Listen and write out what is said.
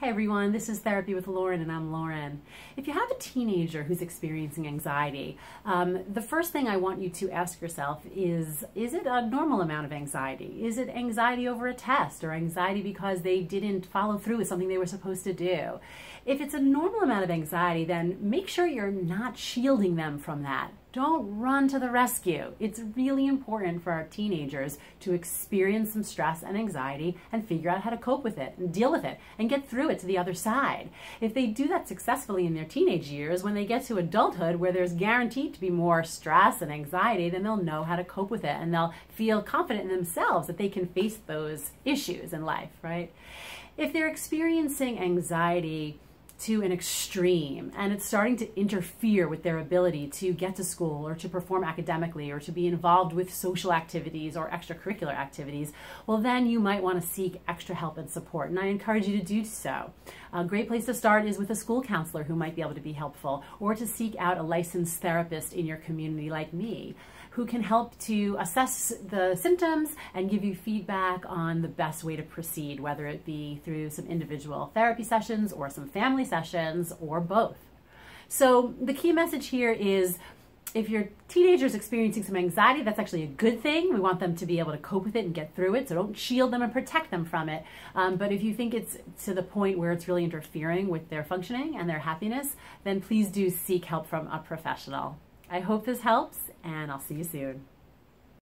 Hey everyone, this is Therapy with Lauren and I'm Lauren. If you have a teenager who's experiencing anxiety, um, the first thing I want you to ask yourself is, is it a normal amount of anxiety? Is it anxiety over a test or anxiety because they didn't follow through with something they were supposed to do? If it's a normal amount of anxiety, then make sure you're not shielding them from that. Don't run to the rescue. It's really important for our teenagers to experience some stress and anxiety and figure out how to cope with it and deal with it and get through it to the other side. If they do that successfully in their teenage years, when they get to adulthood where there's guaranteed to be more stress and anxiety, then they'll know how to cope with it and they'll feel confident in themselves that they can face those issues in life, right? If they're experiencing anxiety, to an extreme and it's starting to interfere with their ability to get to school or to perform academically or to be involved with social activities or extracurricular activities, well, then you might want to seek extra help and support. And I encourage you to do so. A great place to start is with a school counselor who might be able to be helpful or to seek out a licensed therapist in your community like me who can help to assess the symptoms and give you feedback on the best way to proceed, whether it be through some individual therapy sessions or some family sessions or both. So the key message here is if your teenager is experiencing some anxiety, that's actually a good thing. We want them to be able to cope with it and get through it. So don't shield them and protect them from it. Um, but if you think it's to the point where it's really interfering with their functioning and their happiness, then please do seek help from a professional. I hope this helps, and I'll see you soon.